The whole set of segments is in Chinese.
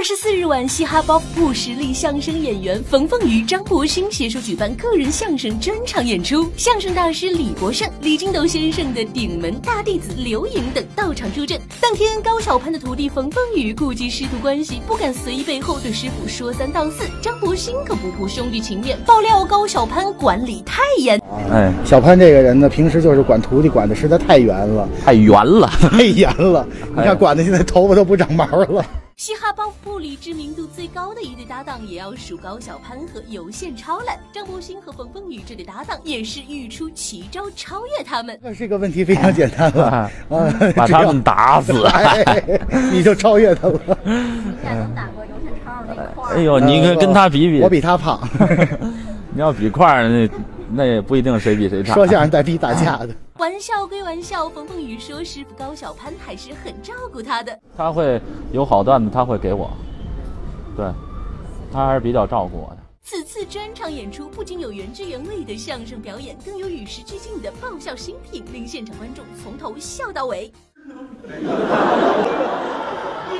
二十四日晚，嘻哈包袱铺实力相声演员冯凤雨张博兴携手举办个人相声专场演出，相声大师李国盛、李金斗先生的顶门大弟子刘颖等到场助阵。当天，高小攀的徒弟冯凤雨顾及师徒关系，不敢随意背后对师傅说三道四。张博兴可不顾兄弟情面，爆料高小攀管理太严。哎，小潘这个人呢，平时就是管徒弟管的实在太严了，太严了。太严了。你看，管的现在头发都不长毛了。嘻哈包袱铺里知名度最高的一对搭档，也要数高晓攀和尤宪超了。张博兴和冯凤雨这对搭档，也是欲出奇招超越他们。那这个问题非常简单了，啊，把他们打死，你就超越他了。你俩能打过尤宪超那块儿？哎呦，你跟跟他比比，我比他胖。你要比块儿那。那也不一定谁比谁差。说相声带逼打架的。玩笑归玩笑，冯凤雨说师傅高小攀还是很照顾他的。他会有好段子，他会给我。对，他还是比较照顾我的。此次专场演出不仅有原汁原味的相声表演，更有与时俱进的爆笑新品，令现场观众从头笑到尾。你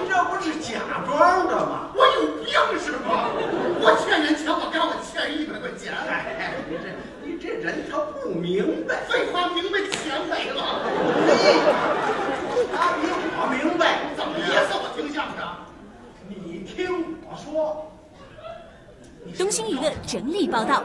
这不是假装的吗？我有病是吗？我欠人钱，我跟我欠一百块钱。哎，你这你这人他不明白。废话，明白钱没了。他比我明白，怎么意思？我听相声。你听我说。东兴娱乐整理报道。